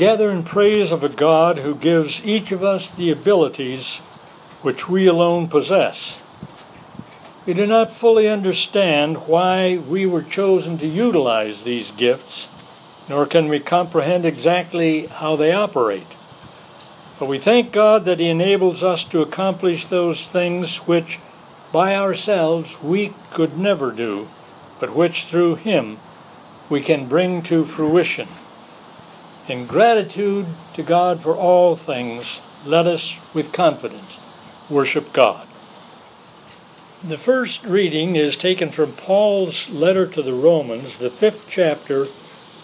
Gather in praise of a God who gives each of us the abilities which we alone possess. We do not fully understand why we were chosen to utilize these gifts, nor can we comprehend exactly how they operate. But we thank God that He enables us to accomplish those things which, by ourselves, we could never do, but which through Him we can bring to fruition. In gratitude to God for all things, let us with confidence worship God. The first reading is taken from Paul's letter to the Romans, the fifth chapter,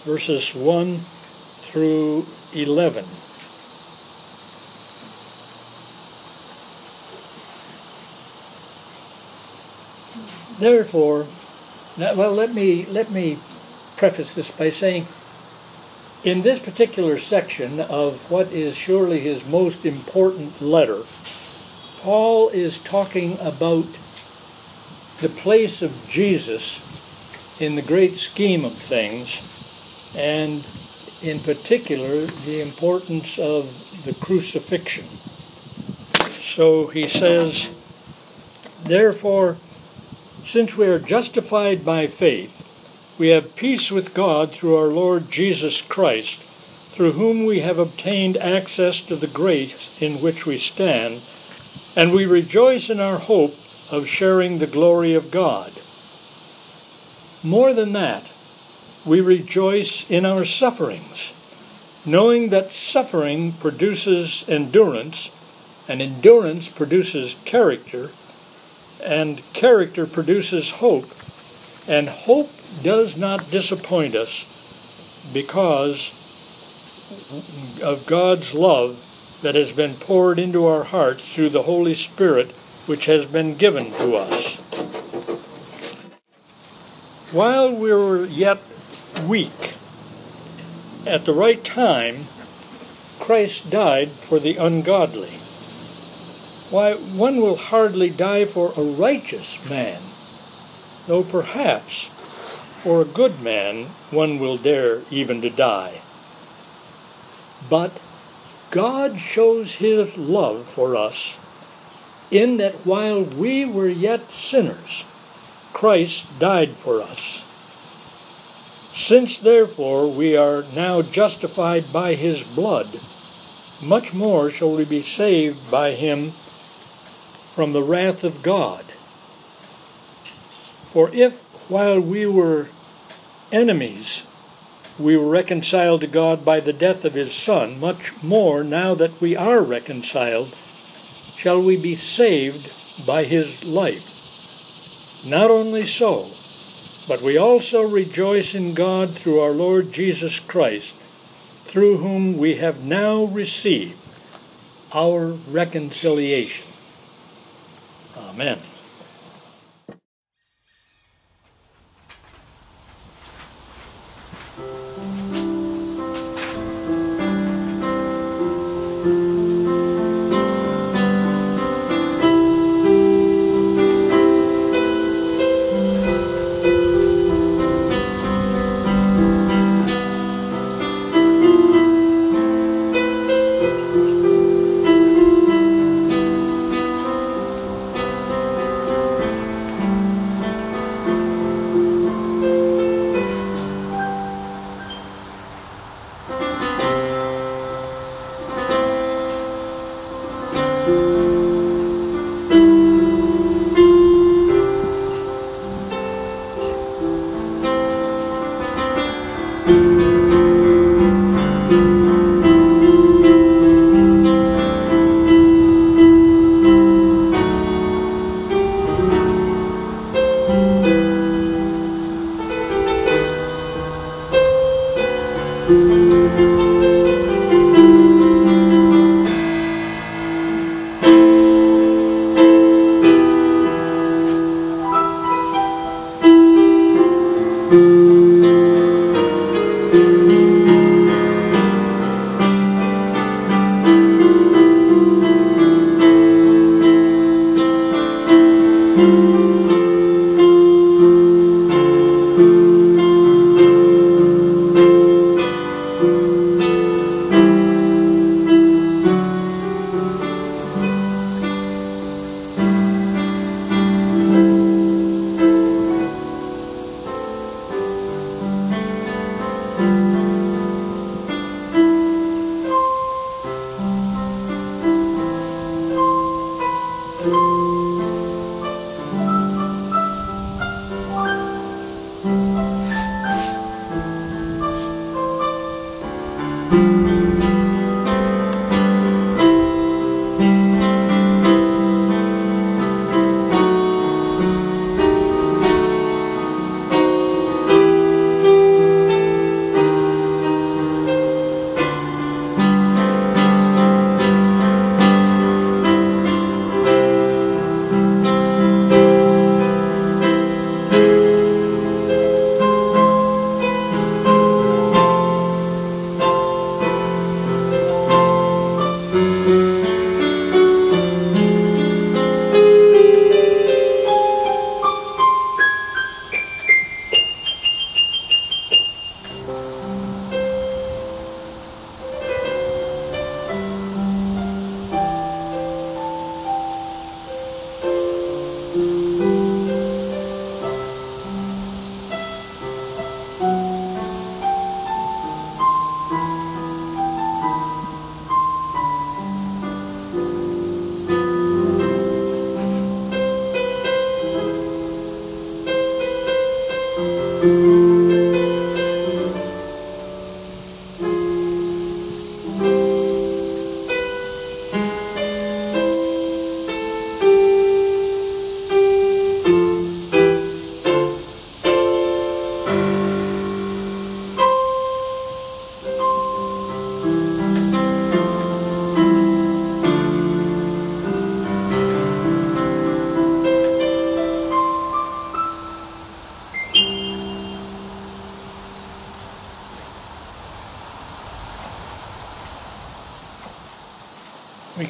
verses 1 through 11. Therefore, well, let me let me preface this by saying, in this particular section of what is surely his most important letter, Paul is talking about the place of Jesus in the great scheme of things, and in particular, the importance of the crucifixion. So he says, Therefore, since we are justified by faith, we have peace with God through our Lord Jesus Christ, through whom we have obtained access to the grace in which we stand, and we rejoice in our hope of sharing the glory of God. More than that, we rejoice in our sufferings, knowing that suffering produces endurance, and endurance produces character, and character produces hope, and hope does not disappoint us because of God's love that has been poured into our hearts through the Holy Spirit which has been given to us. While we were yet weak, at the right time, Christ died for the ungodly. Why, one will hardly die for a righteous man, though perhaps for a good man one will dare even to die. But God shows his love for us in that while we were yet sinners, Christ died for us. Since therefore we are now justified by his blood, much more shall we be saved by him from the wrath of God. For if, while we were enemies, we were reconciled to God by the death of his Son, much more, now that we are reconciled, shall we be saved by his life. Not only so, but we also rejoice in God through our Lord Jesus Christ, through whom we have now received our reconciliation. Amen.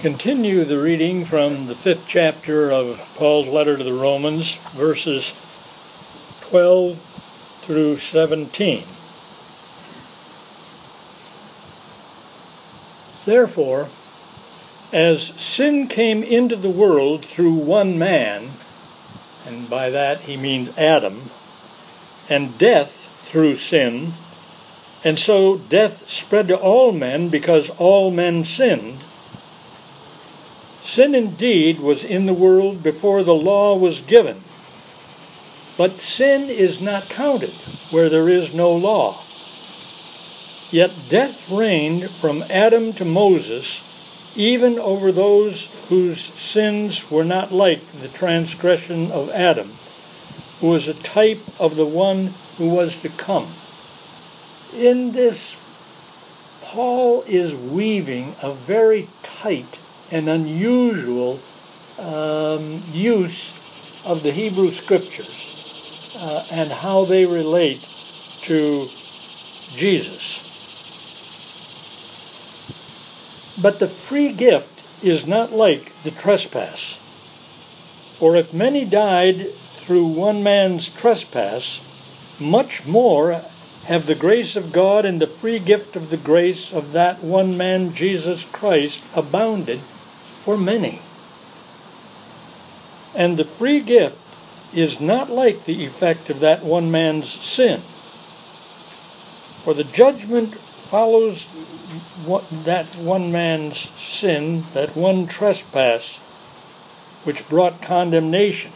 Continue the reading from the fifth chapter of Paul's letter to the Romans, verses 12 through 17. Therefore, as sin came into the world through one man, and by that he means Adam, and death through sin, and so death spread to all men because all men sinned. Sin indeed was in the world before the law was given, but sin is not counted where there is no law. Yet death reigned from Adam to Moses, even over those whose sins were not like the transgression of Adam, who was a type of the one who was to come. In this, Paul is weaving a very tight an unusual um, use of the Hebrew Scriptures uh, and how they relate to Jesus. But the free gift is not like the trespass. For if many died through one man's trespass, much more have the grace of God and the free gift of the grace of that one man, Jesus Christ, abounded for many. And the free gift is not like the effect of that one man's sin. For the judgment follows that one man's sin, that one trespass, which brought condemnation.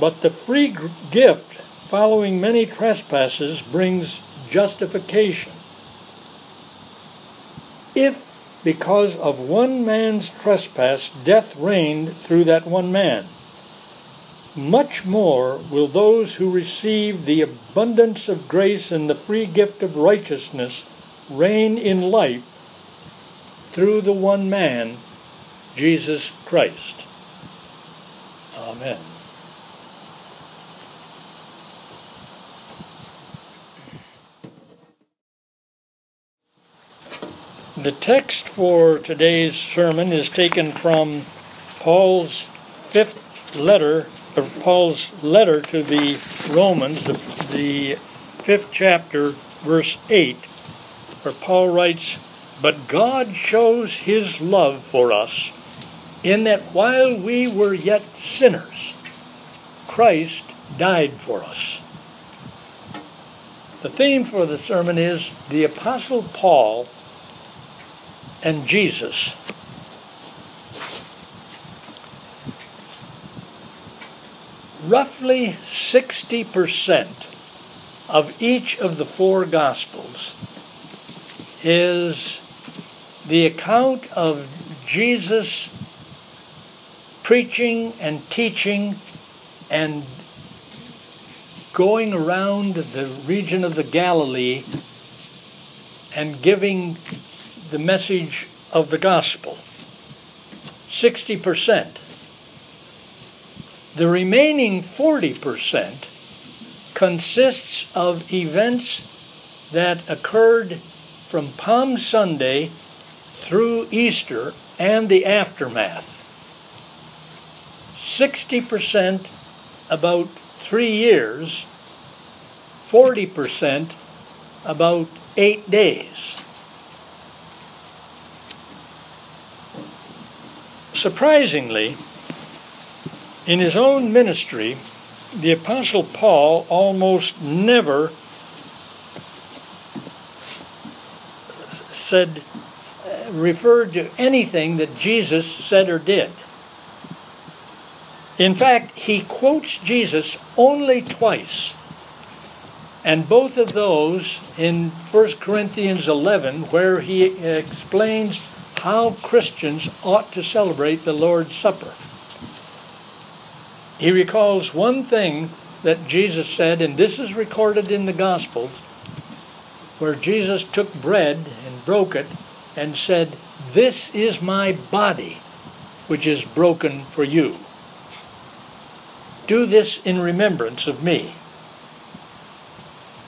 But the free gift following many trespasses brings justification. If because of one man's trespass, death reigned through that one man. Much more will those who receive the abundance of grace and the free gift of righteousness reign in life through the one man, Jesus Christ. Amen. The text for today's sermon is taken from Paul's fifth letter, or Paul's letter to the Romans, the, the fifth chapter, verse 8, where Paul writes, But God shows his love for us in that while we were yet sinners, Christ died for us. The theme for the sermon is the Apostle Paul and Jesus. Roughly 60% of each of the four Gospels is the account of Jesus preaching and teaching and going around the region of the Galilee and giving the message of the gospel. 60%. The remaining 40% consists of events that occurred from Palm Sunday through Easter and the aftermath. 60% about three years, 40% about eight days. Surprisingly, in his own ministry, the Apostle Paul almost never said, referred to anything that Jesus said or did. In fact, he quotes Jesus only twice And both of those in 1 Corinthians 11, where he explains how Christians ought to celebrate the Lord's Supper. He recalls one thing that Jesus said, and this is recorded in the Gospels, where Jesus took bread and broke it and said, This is my body, which is broken for you. Do this in remembrance of me.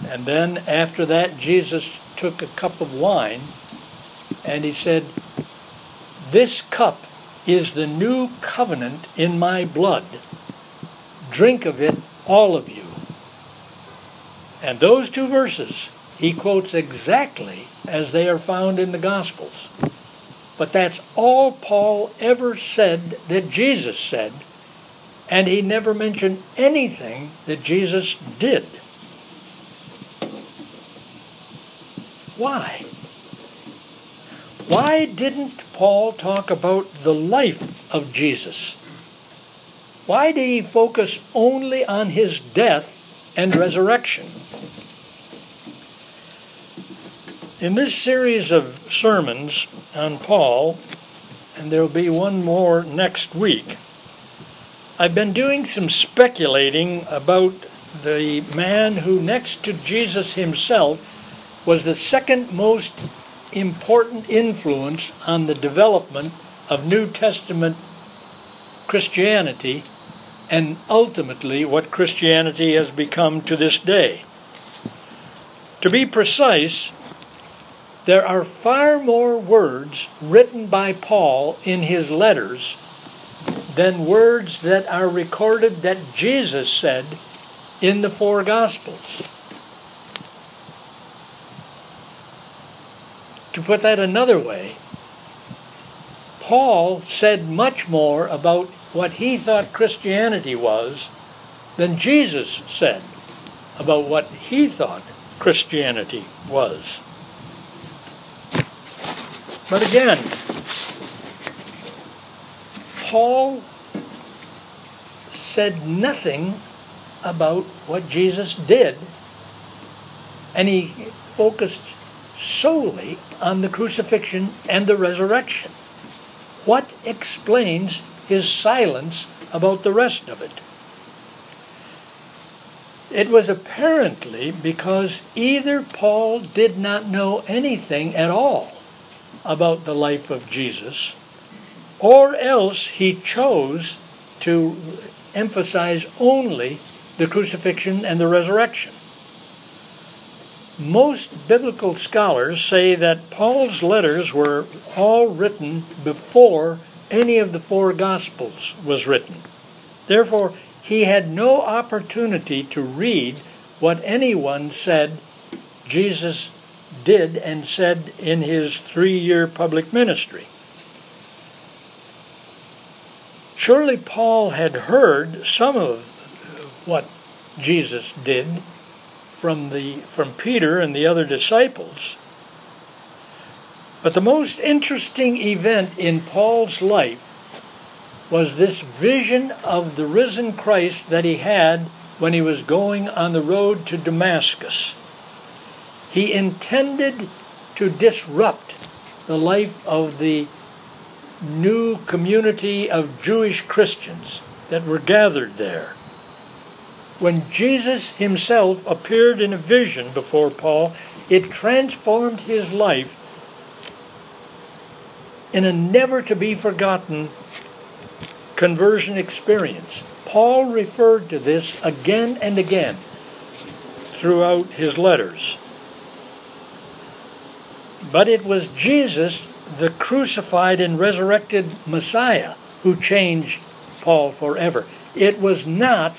And then after that, Jesus took a cup of wine and he said, This cup is the new covenant in my blood. Drink of it, all of you. And those two verses he quotes exactly as they are found in the Gospels. But that's all Paul ever said that Jesus said and he never mentioned anything that Jesus did. Why? Why didn't Paul talk about the life of Jesus? Why did he focus only on his death and resurrection? In this series of sermons on Paul, and there will be one more next week, I've been doing some speculating about the man who, next to Jesus himself, was the second most important influence on the development of New Testament Christianity and ultimately what Christianity has become to this day. To be precise, there are far more words written by Paul in his letters than words that are recorded that Jesus said in the four Gospels. To put that another way, Paul said much more about what he thought Christianity was than Jesus said about what he thought Christianity was. But again, Paul said nothing about what Jesus did, and he focused solely on the crucifixion and the resurrection. What explains his silence about the rest of it? It was apparently because either Paul did not know anything at all about the life of Jesus, or else he chose to emphasize only the crucifixion and the resurrection. Most biblical scholars say that Paul's letters were all written before any of the four Gospels was written. Therefore, he had no opportunity to read what anyone said Jesus did and said in his three year public ministry. Surely Paul had heard some of what Jesus did from the from Peter and the other disciples. But the most interesting event in Paul's life was this vision of the risen Christ that he had when he was going on the road to Damascus. He intended to disrupt the life of the new community of Jewish Christians that were gathered there. When Jesus himself appeared in a vision before Paul, it transformed his life in a never to be forgotten conversion experience. Paul referred to this again and again throughout his letters. But it was Jesus the crucified and resurrected Messiah who changed Paul forever. It was not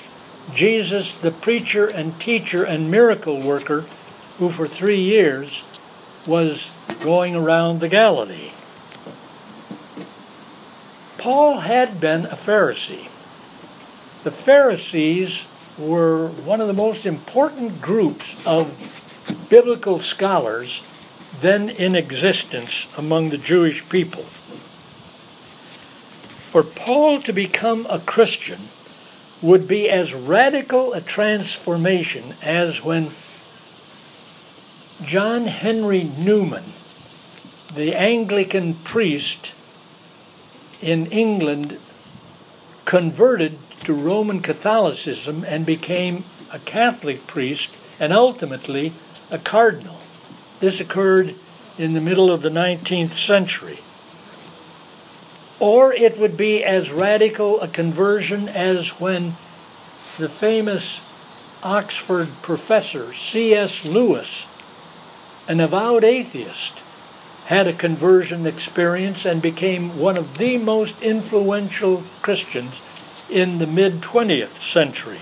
Jesus, the preacher and teacher and miracle worker, who for three years was going around the Galilee. Paul had been a Pharisee. The Pharisees were one of the most important groups of biblical scholars then in existence among the Jewish people. For Paul to become a Christian would be as radical a transformation as when John Henry Newman, the Anglican priest in England, converted to Roman Catholicism and became a Catholic priest and ultimately a cardinal. This occurred in the middle of the 19th century. Or it would be as radical a conversion as when the famous Oxford professor C.S. Lewis, an avowed atheist, had a conversion experience and became one of the most influential Christians in the mid 20th century.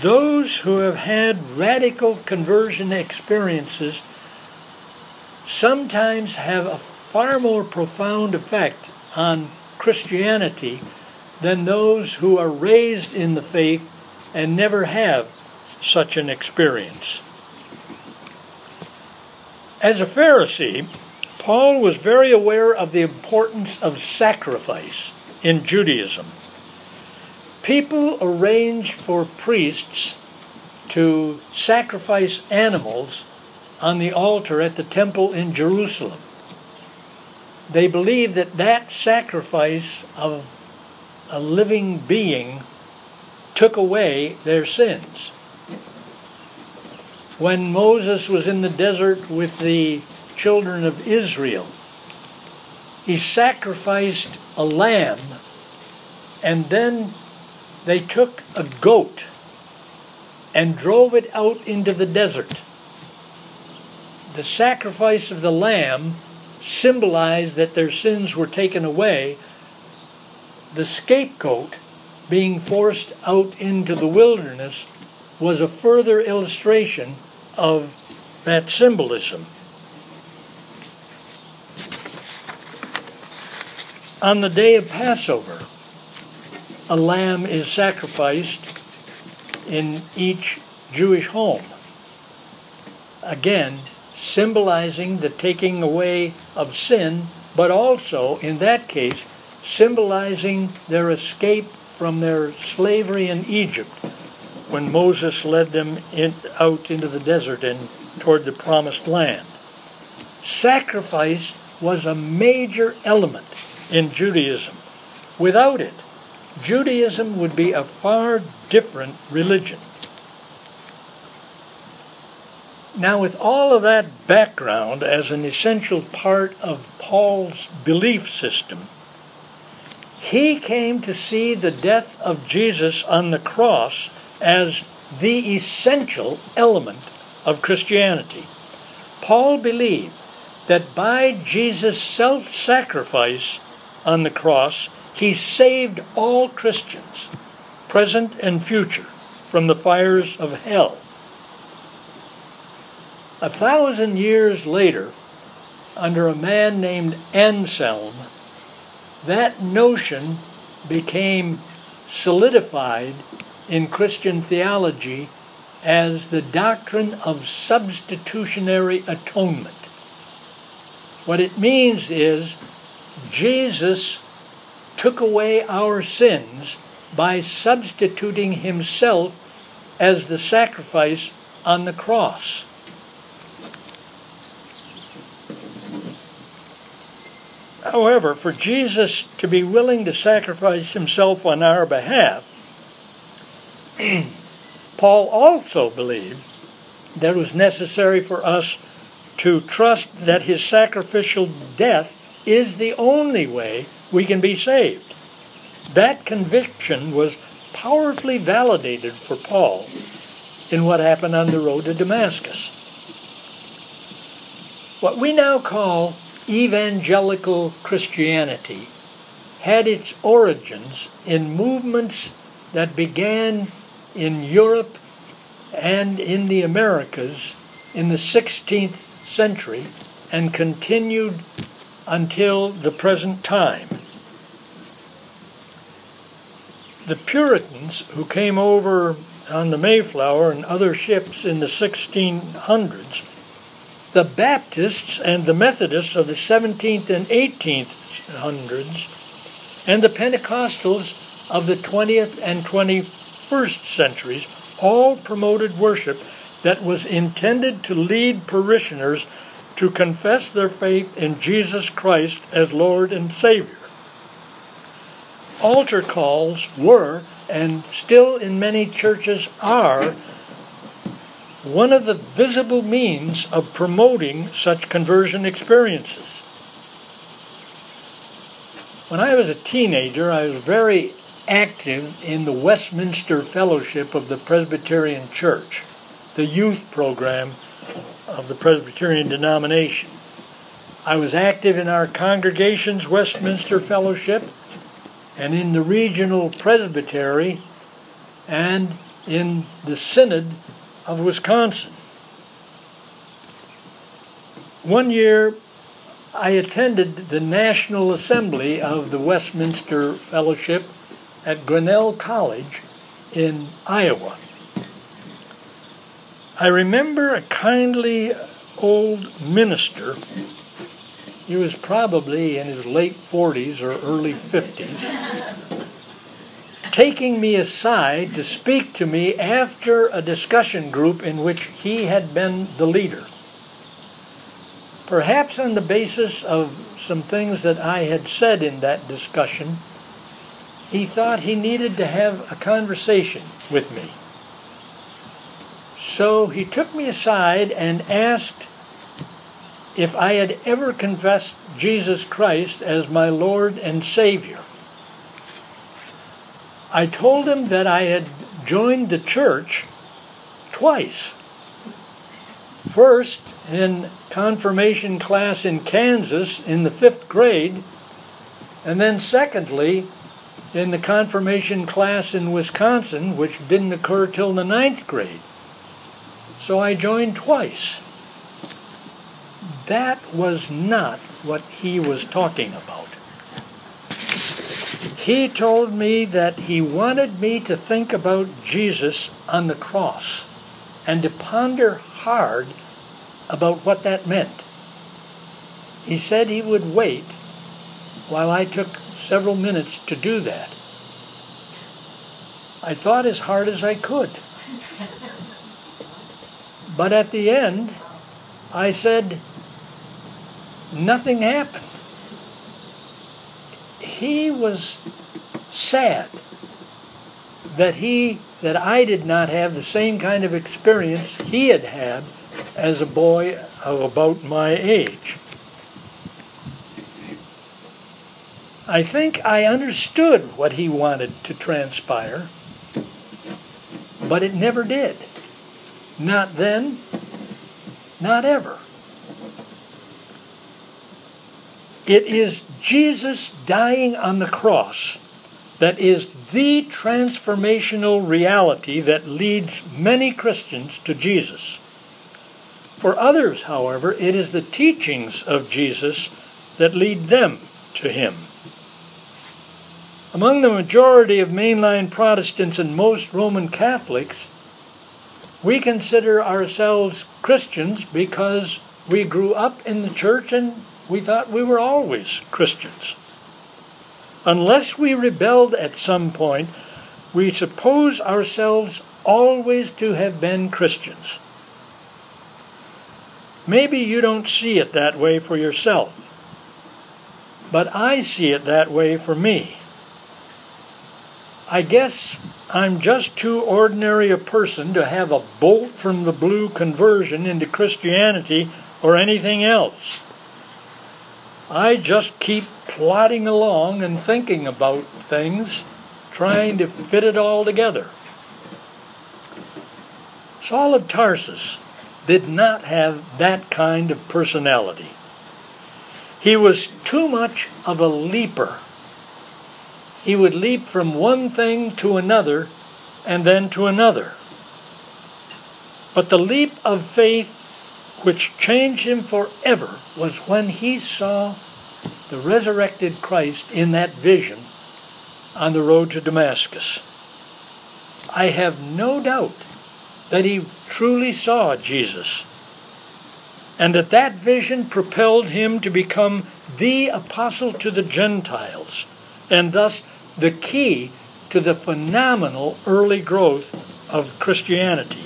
Those who have had radical conversion experiences sometimes have a far more profound effect on Christianity than those who are raised in the faith and never have such an experience. As a Pharisee, Paul was very aware of the importance of sacrifice in Judaism. People arranged for priests to sacrifice animals on the altar at the temple in Jerusalem. They believed that that sacrifice of a living being took away their sins. When Moses was in the desert with the children of Israel, he sacrificed a lamb and then they took a goat and drove it out into the desert. The sacrifice of the lamb symbolized that their sins were taken away. The scapegoat being forced out into the wilderness was a further illustration of that symbolism. On the day of Passover, a lamb is sacrificed in each Jewish home. Again, symbolizing the taking away of sin, but also, in that case, symbolizing their escape from their slavery in Egypt when Moses led them in, out into the desert and toward the promised land. Sacrifice was a major element in Judaism. Without it, Judaism would be a far different religion. Now, with all of that background as an essential part of Paul's belief system, he came to see the death of Jesus on the cross as the essential element of Christianity. Paul believed that by Jesus' self sacrifice on the cross, he saved all Christians, present and future, from the fires of hell. A thousand years later, under a man named Anselm, that notion became solidified in Christian theology as the doctrine of substitutionary atonement. What it means is Jesus took away our sins by substituting himself as the sacrifice on the cross. However, for Jesus to be willing to sacrifice himself on our behalf, Paul also believed that it was necessary for us to trust that his sacrificial death is the only way we can be saved. That conviction was powerfully validated for Paul in what happened on the road to Damascus. What we now call evangelical Christianity had its origins in movements that began in Europe and in the Americas in the 16th century and continued until the present time. The Puritans who came over on the Mayflower and other ships in the 1600s the Baptists and the Methodists of the 17th and 18th hundreds, and the Pentecostals of the 20th and 21st centuries all promoted worship that was intended to lead parishioners to confess their faith in Jesus Christ as Lord and Savior. Altar calls were, and still in many churches are, one of the visible means of promoting such conversion experiences. When I was a teenager, I was very active in the Westminster Fellowship of the Presbyterian Church, the youth program of the Presbyterian denomination. I was active in our congregation's Westminster Fellowship and in the regional presbytery and in the Synod of Wisconsin. One year, I attended the National Assembly of the Westminster Fellowship at Grinnell College in Iowa. I remember a kindly old minister. He was probably in his late 40s or early 50s, taking me aside to speak to me after a discussion group in which he had been the leader. Perhaps on the basis of some things that I had said in that discussion, he thought he needed to have a conversation with me. So he took me aside and asked if I had ever confessed Jesus Christ as my Lord and Savior. I told him that I had joined the church twice. First, in confirmation class in Kansas in the fifth grade, and then secondly, in the confirmation class in Wisconsin, which didn't occur till the ninth grade. So I joined twice. That was not what he was talking about. He told me that he wanted me to think about Jesus on the cross and to ponder hard about what that meant. He said he would wait while I took several minutes to do that. I thought as hard as I could. But at the end, I said, nothing happened. He was sad that he that I did not have the same kind of experience he had had as a boy of about my age. I think I understood what he wanted to transpire, but it never did. Not then, not ever. It is Jesus dying on the cross that is the transformational reality that leads many Christians to Jesus. For others, however, it is the teachings of Jesus that lead them to Him. Among the majority of mainline Protestants and most Roman Catholics, we consider ourselves Christians because we grew up in the church and we thought we were always Christians. Unless we rebelled at some point, we suppose ourselves always to have been Christians. Maybe you don't see it that way for yourself, but I see it that way for me. I guess I'm just too ordinary a person to have a bolt from the blue conversion into Christianity or anything else. I just keep plodding along and thinking about things, trying to fit it all together. Saul of Tarsus did not have that kind of personality. He was too much of a leaper he would leap from one thing to another and then to another. But the leap of faith which changed him forever was when he saw the resurrected Christ in that vision on the road to Damascus. I have no doubt that he truly saw Jesus and that that vision propelled him to become the apostle to the Gentiles and thus the key to the phenomenal early growth of Christianity.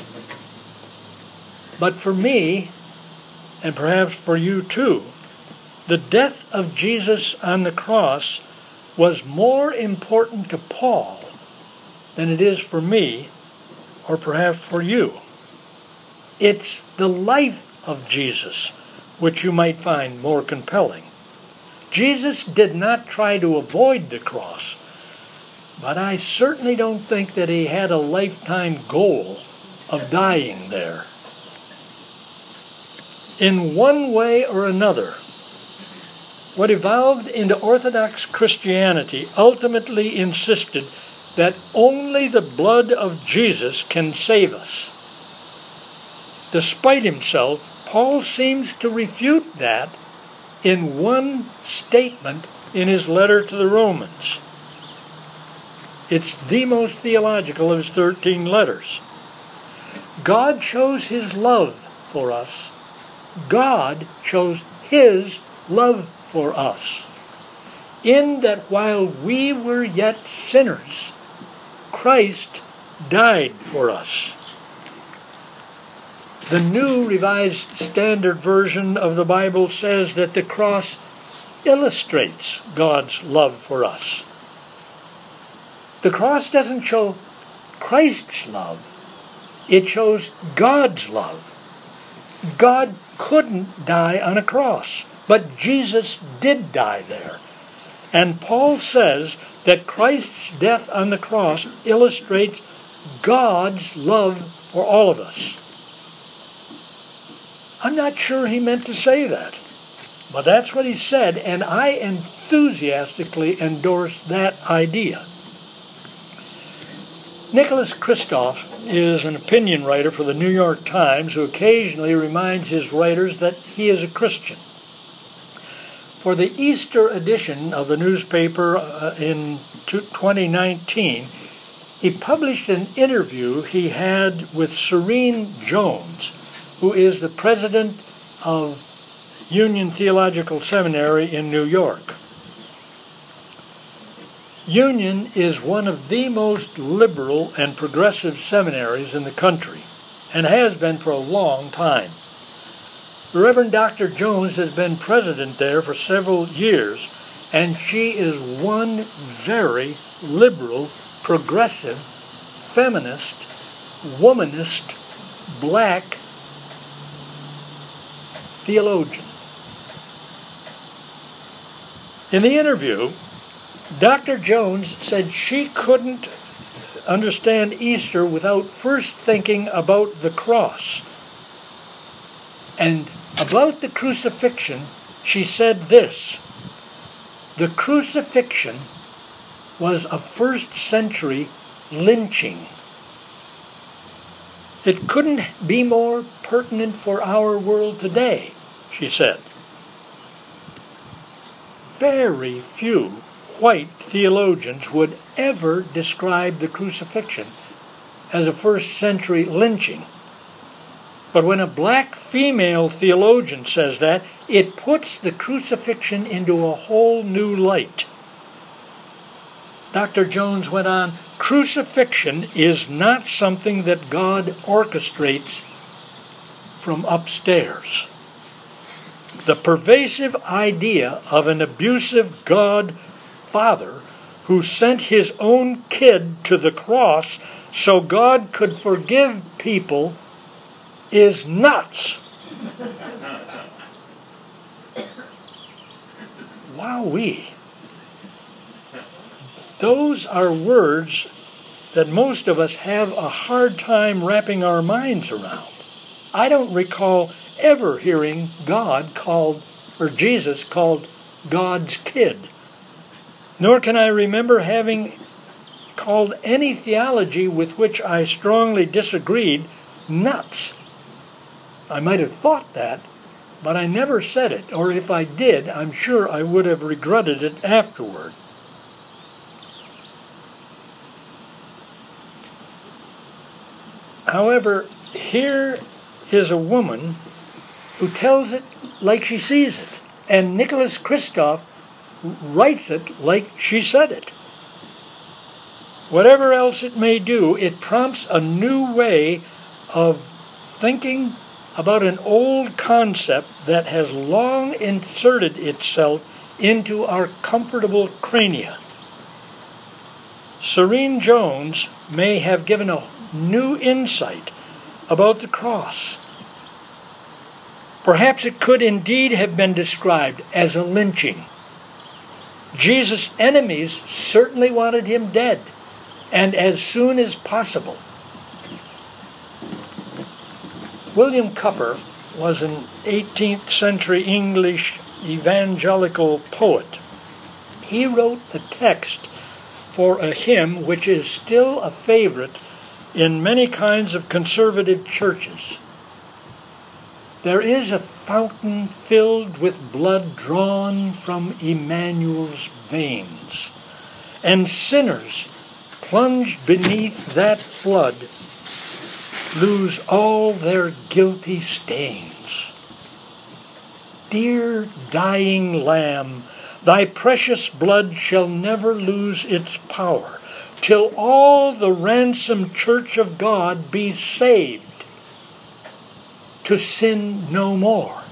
But for me, and perhaps for you too, the death of Jesus on the cross was more important to Paul than it is for me or perhaps for you. It's the life of Jesus which you might find more compelling. Jesus did not try to avoid the cross, but I certainly don't think that he had a lifetime goal of dying there. In one way or another, what evolved into Orthodox Christianity ultimately insisted that only the blood of Jesus can save us. Despite himself, Paul seems to refute that in one statement in his letter to the Romans. It's the most theological of his 13 letters. God shows his love for us. God shows his love for us. In that while we were yet sinners, Christ died for us. The New Revised Standard Version of the Bible says that the cross illustrates God's love for us. The cross doesn't show Christ's love, it shows God's love. God couldn't die on a cross, but Jesus did die there. And Paul says that Christ's death on the cross illustrates God's love for all of us. I'm not sure he meant to say that, but that's what he said, and I enthusiastically endorse that idea. Nicholas Kristof is an opinion writer for the New York Times who occasionally reminds his writers that he is a Christian. For the Easter edition of the newspaper uh, in 2019, he published an interview he had with Serene Jones, who is the president of Union Theological Seminary in New York. Union is one of the most liberal and progressive seminaries in the country, and has been for a long time. The Reverend Dr. Jones has been president there for several years, and she is one very liberal, progressive, feminist, womanist, black theologian. In the interview, Dr. Jones said she couldn't understand Easter without first thinking about the cross. And about the crucifixion, she said this The crucifixion was a first century lynching. It couldn't be more pertinent for our world today, she said. Very few white theologians would ever describe the crucifixion as a first century lynching. But when a black female theologian says that, it puts the crucifixion into a whole new light. Dr. Jones went on crucifixion is not something that God orchestrates from upstairs. The pervasive idea of an abusive God Father who sent his own kid to the cross so God could forgive people is nuts. Wowee. Those are words that most of us have a hard time wrapping our minds around. I don't recall ever hearing God called, or Jesus called, God's kid. Nor can I remember having called any theology with which I strongly disagreed nuts. I might have thought that, but I never said it, or if I did, I'm sure I would have regretted it afterward. However, here is a woman who tells it like she sees it, and Nicholas Kristof writes it like she said it. Whatever else it may do, it prompts a new way of thinking about an old concept that has long inserted itself into our comfortable crania. Serene Jones may have given a new insight about the cross. Perhaps it could indeed have been described as a lynching. Jesus' enemies certainly wanted him dead, and as soon as possible. William Cowper was an 18th century English evangelical poet. He wrote the text for a hymn which is still a favorite in many kinds of conservative churches. There is a fountain filled with blood drawn from Emmanuel's veins, and sinners plunged beneath that flood lose all their guilty stains. Dear dying Lamb, thy precious blood shall never lose its power till all the ransomed church of God be saved to sin no more.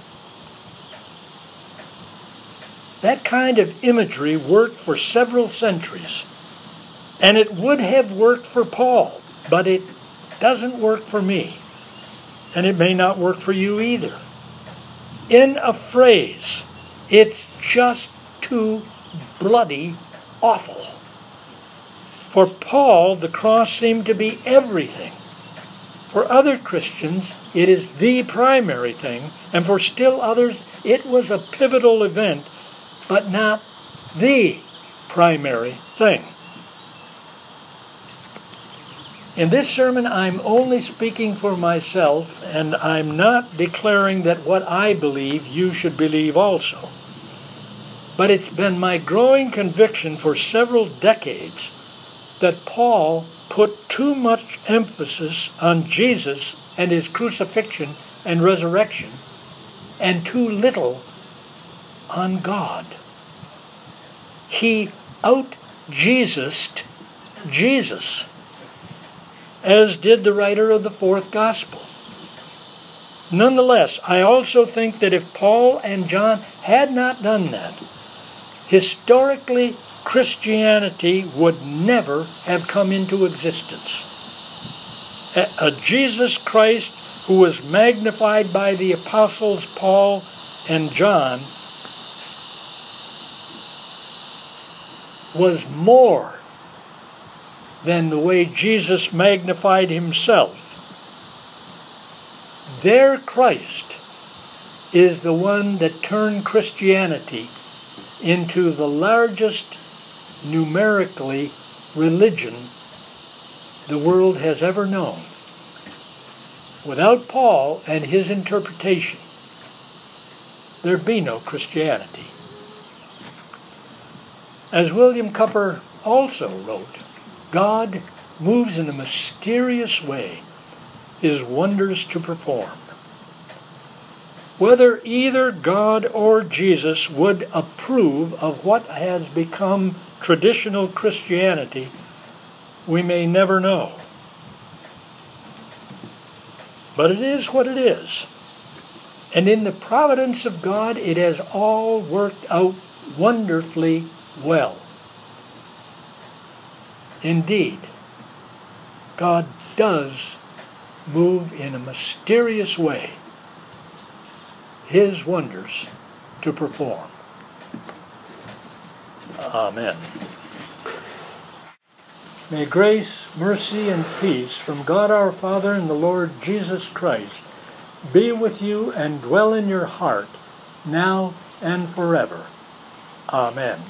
That kind of imagery worked for several centuries, and it would have worked for Paul, but it doesn't work for me, and it may not work for you either. In a phrase, it's just too bloody awful. For Paul, the cross seemed to be everything. For other Christians, it is the primary thing, and for still others, it was a pivotal event, but not the primary thing. In this sermon, I'm only speaking for myself, and I'm not declaring that what I believe you should believe also. But it's been my growing conviction for several decades that Paul put too much emphasis on Jesus and his crucifixion and resurrection, and too little on God. He out Jesused Jesus, as did the writer of the fourth gospel. Nonetheless, I also think that if Paul and John had not done that, historically Christianity would never have come into existence. A, Jesus Christ who was magnified by the apostles Paul and John was more than the way Jesus magnified himself. Their Christ is the one that turned Christianity into the largest numerically religion the world has ever known. Without Paul and his interpretation, there'd be no Christianity. As William Cowper also wrote, God moves in a mysterious way his wonders to perform. Whether either God or Jesus would approve of what has become traditional Christianity, we may never know. But it is what it is. And in the providence of God, it has all worked out wonderfully well. Indeed, God does move in a mysterious way his wonders to perform. Amen. May grace, mercy, and peace from God our Father and the Lord Jesus Christ be with you and dwell in your heart now and forever. Amen.